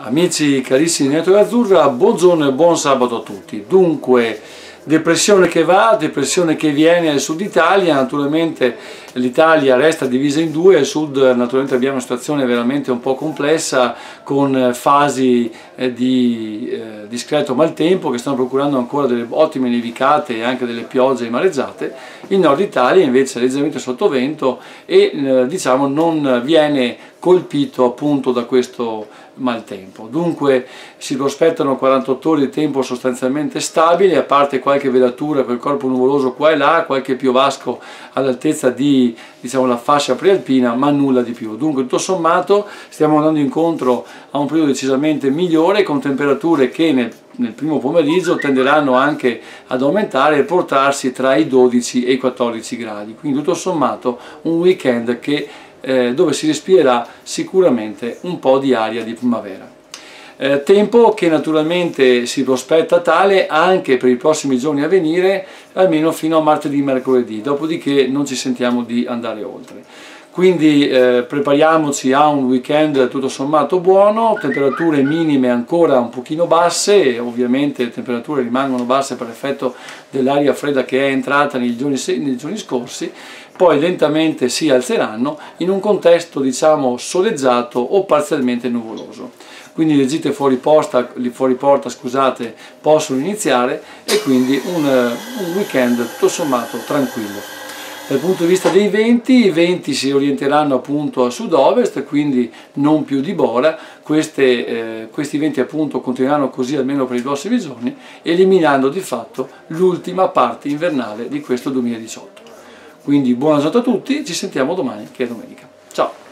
Amici carissimi di Natura Azzurra, buongiorno e buon sabato a tutti. Dunque, depressione che va, depressione che viene al sud Italia, naturalmente l'Italia resta divisa in due, al sud naturalmente abbiamo una situazione veramente un po' complessa con fasi eh, di eh, discreto maltempo che stanno procurando ancora delle ottime nevicate e anche delle piogge mareggiate, il nord Italia invece è leggermente sotto vento e eh, diciamo non viene colpito appunto da questo maltempo. Dunque si prospettano 48 ore di tempo sostanzialmente stabili, a parte qualche velatura quel corpo nuvoloso qua e là, qualche piovasco all'altezza di diciamo, la fascia prealpina, ma nulla di più. Dunque tutto sommato stiamo andando incontro a un periodo decisamente migliore con temperature che nel nel primo pomeriggio tenderanno anche ad aumentare e portarsi tra i 12 e i 14 gradi. Quindi tutto sommato un weekend che eh, dove si respirerà sicuramente un po' di aria di primavera. Eh, tempo che naturalmente si prospetta tale anche per i prossimi giorni a venire, almeno fino a martedì mercoledì, dopodiché non ci sentiamo di andare oltre. Quindi eh, prepariamoci a un weekend tutto sommato buono, temperature minime ancora un pochino basse, ovviamente le temperature rimangono basse per effetto dell'aria fredda che è entrata nei giorni, nei giorni scorsi, poi lentamente si alzeranno in un contesto diciamo soleggiato o parzialmente nuvoloso. Quindi le gite fuori porta, fuori porta scusate, possono iniziare e quindi un, un weekend tutto sommato tranquillo. Dal punto di vista dei venti, i venti si orienteranno appunto a sud-ovest, quindi non più di Bora, Queste, eh, questi venti appunto continueranno così almeno per i prossimi giorni, eliminando di fatto l'ultima parte invernale di questo 2018. Quindi buona giornata a tutti, ci sentiamo domani che è domenica. Ciao!